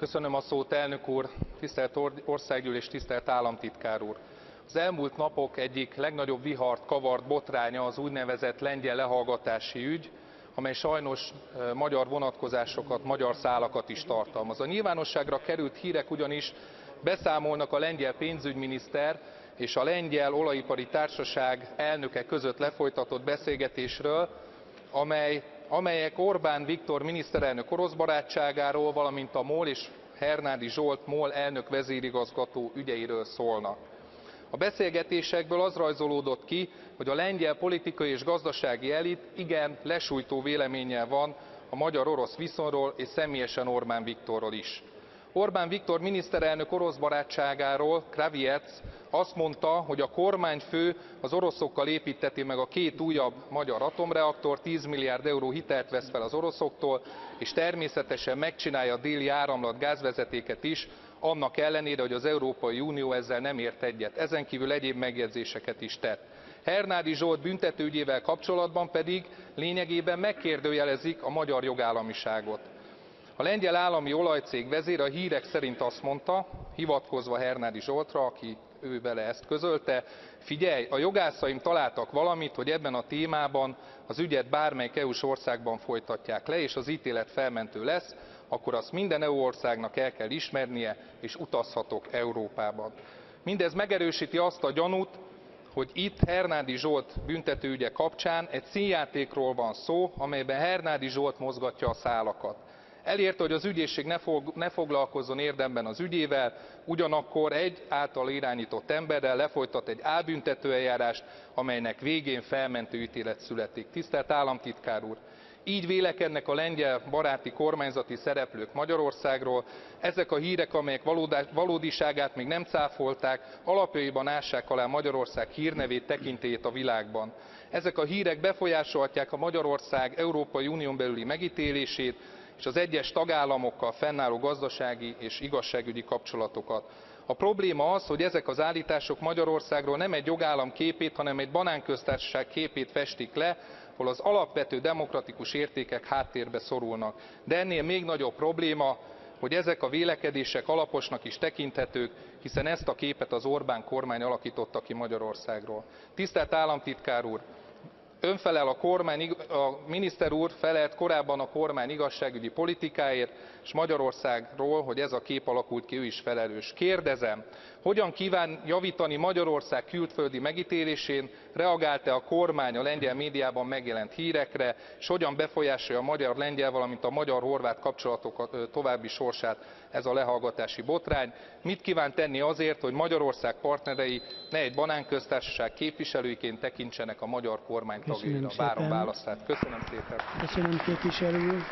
Köszönöm a szót, elnök úr, tisztelt országgyűlés, tisztelt államtitkár úr! Az elmúlt napok egyik legnagyobb vihart kavart botránya az úgynevezett lengyel lehallgatási ügy, amely sajnos magyar vonatkozásokat, magyar szálakat is tartalmaz. A nyilvánosságra került hírek ugyanis beszámolnak a lengyel pénzügyminiszter és a lengyel olajipari társaság elnöke között lefolytatott beszélgetésről, amely amelyek Orbán Viktor miniszterelnök orosz barátságáról, valamint a MOL és Hernádi Zsolt MOL elnök vezérigazgató ügyeiről szólnak. A beszélgetésekből az rajzolódott ki, hogy a lengyel politikai és gazdasági elit igen lesújtó véleménnyel van a magyar-orosz viszonyról és személyesen Orbán Viktorról is. Orbán Viktor miniszterelnök orosz barátságáról Kraviec azt mondta, hogy a kormányfő az oroszokkal építeti meg a két újabb magyar atomreaktort, 10 milliárd euró hitelt vesz fel az oroszoktól, és természetesen megcsinálja a déli áramlat gázvezetéket is, annak ellenére, hogy az Európai Unió ezzel nem ért egyet. Ezen kívül egyéb megjegyzéseket is tett. Hernádi Zsolt büntetőügyével kapcsolatban pedig lényegében megkérdőjelezik a magyar jogállamiságot. A lengyel állami olajcég vezére a hírek szerint azt mondta, hivatkozva Hernádi Zsoltra, aki ő vele ezt közölte, figyelj, a jogászaim találtak valamit, hogy ebben a témában az ügyet bármelyik EU-s országban folytatják le, és az ítélet felmentő lesz, akkor azt minden EU országnak el kell ismernie, és utazhatok Európában. Mindez megerősíti azt a gyanút, hogy itt Hernádi Zsolt büntetőügye kapcsán egy színjátékról van szó, amelyben Hernádi Zsolt mozgatja a szálakat elérte hogy az ügyészség ne foglalkozzon érdemben az ügyével ugyanakkor egy általa irányított emberrel lefolytat egy álbüntetőeljárást amelynek végén felmentő ítélet születik. tisztelt államtitkár úr! így vélekednek a lengyel baráti kormányzati szereplők magyarországról ezek a hírek amelyek valódiságát még nem cáfolták alapjaiban ássák alá magyarország hírnevét tekintélyét a világban. ezek a hírek befolyásolhatják a magyarország európai unión belüli megítélését és az egyes tagállamokkal fennálló gazdasági és igazságügyi kapcsolatokat. a probléma az hogy ezek az állítások magyarországról nem egy jogállam képét hanem egy banánköztársaság képét festik le ahol az alapvető demokratikus értékek háttérbe szorulnak. de ennél még nagyobb probléma hogy ezek a vélekedések alaposnak is tekinthetők hiszen ezt a képet az orbán kormány alakította ki magyarországról. tisztelt államtitkár úr! Ön felel a kormány a miniszter úr felelt korábban a kormány igazságügyi politikáért és magyarországról hogy ez a kép alakult ki ő is felelős. kérdezem hogyan kíván javítani magyarország külföldi megítélésén? Reagált e a kormány a lengyel médiában megjelent hírekre? És hogyan befolyásolja a magyar lengyel valamint a magyar horvát kapcsolatok további sorsát ez a lehallgatási botrány? Mit kíván tenni azért hogy magyarország partnerei ne egy banánköztársaság képviselőiként tekintsenek a magyar kormány tagjaira. várom válaszát. köszönöm szépen. Köszönöm képviselő úr.